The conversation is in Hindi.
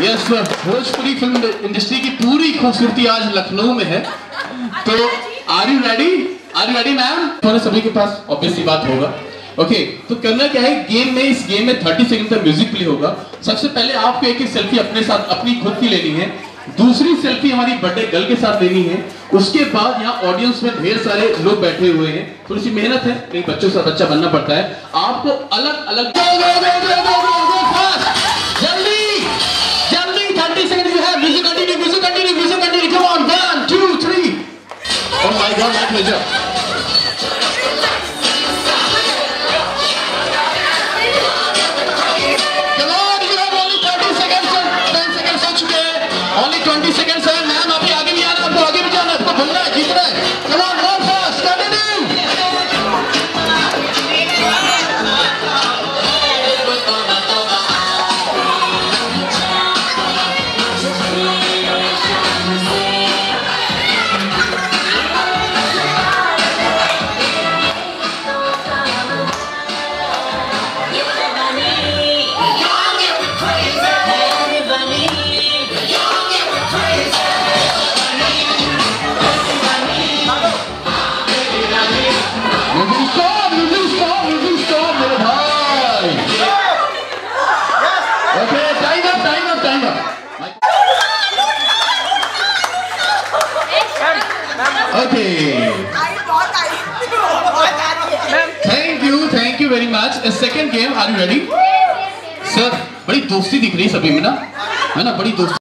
यस भोजपुरी फ़िल्म इंडस्ट्री की पूरी खूबसूरती आज लखनऊ में है तो are you ready are you ready ma'am थोड़ा सभी के पास ऑब्वियसली बात होगा ओके okay, तो करना क्या है गेम में इस गेम में 30 सेकंड तक म्यूज़िक प्ले होगा सबसे पहले आपको एक एक सेल्फी अपने साथ अपनी खुद की लेनी है दूसरी सेल्फी हमारी बर्थडे गर्ल के साथ लेनी है उसके बाद यहाँ ऑडियंस में ढेर सारे लोग बैठे हुए हैं थोड़ी सी मेहनत है नहीं बच्चों से बच्चा बनना पड़ता है आपको अलग अलग seconds हो चुके हैं only 20 seconds timer thank you thank you very much second game are you ready sir बड़ी दोस्ती दिख रही है सभी में ना? है ना, बड़ी दोस्ती